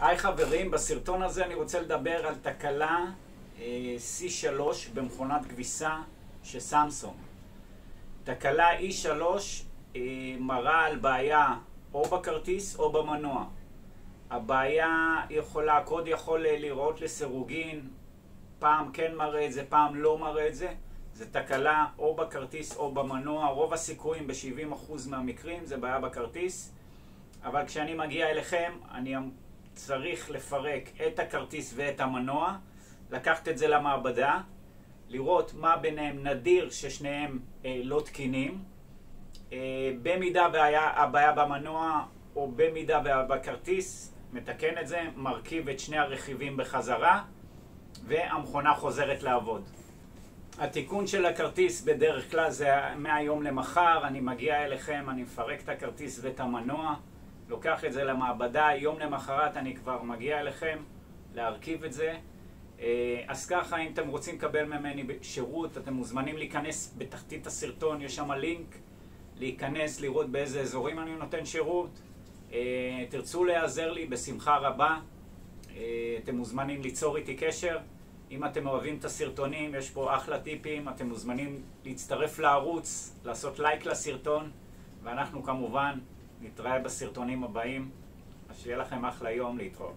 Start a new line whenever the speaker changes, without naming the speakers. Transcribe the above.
היי חברים, בסרטון הזה אני רוצה לדבר על תקלה אה, C3 במכונת כביסה של סמסונג. תקלה E3 אה, מראה על בעיה או בכרטיס או במנוע. הבעיה יכולה, הקוד יכול לראות לסירוגין, פעם כן מראה את זה, פעם לא מראה את זה. זה תקלה או בכרטיס או במנוע, רוב הסיכויים ב-70% מהמקרים זה בעיה בכרטיס. אבל כשאני מגיע אליכם, אני צריך לפרק את הכרטיס ואת המנוע, לקחת את זה למעבדה, לראות מה ביניהם נדיר ששניהם אה, לא תקינים. אה, במידה והבעיה במנוע או במידה בכרטיס, מתקן את זה, מרכיב את שני הרכיבים בחזרה, והמכונה חוזרת לעבוד. התיקון של הכרטיס בדרך כלל זה מהיום למחר, אני מגיע אליכם, אני מפרק את הכרטיס ואת המנוע. לוקח את זה למעבדה, יום למחרת אני כבר מגיע אליכם להרכיב את זה. אה, אז ככה, אם אתם רוצים לקבל ממני שירות, אתם מוזמנים להיכנס בתחתית הסרטון, יש שם לינק, להיכנס, לראות באיזה אזורים אני נותן שירות. אה, תרצו להיעזר לי, בשמחה רבה. אה, אתם מוזמנים ליצור איתי קשר. אם אתם אוהבים את הסרטונים, יש פה אחלה טיפים, אתם מוזמנים להצטרף לערוץ, לעשות לייק לסרטון, ואנחנו כמובן נתראה בסרטונים הבאים. אז שיהיה לכם אחלה יום להתראות.